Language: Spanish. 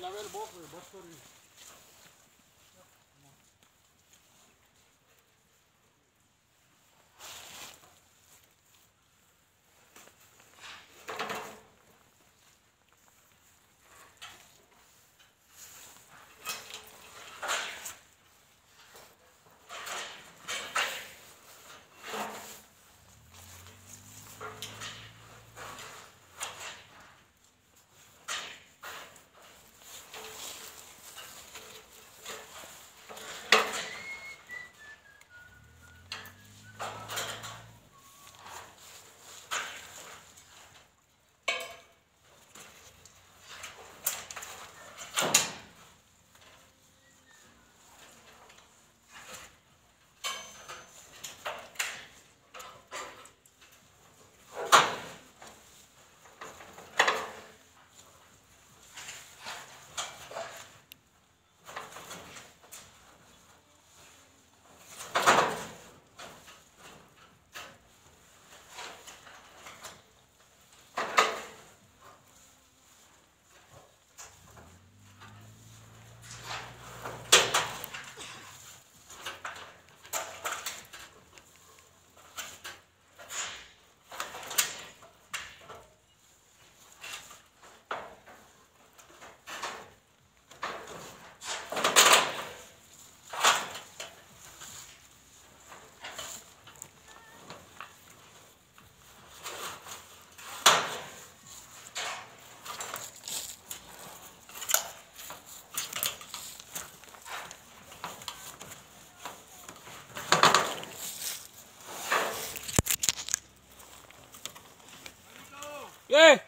lavé el bojo, el bojo. Yeah.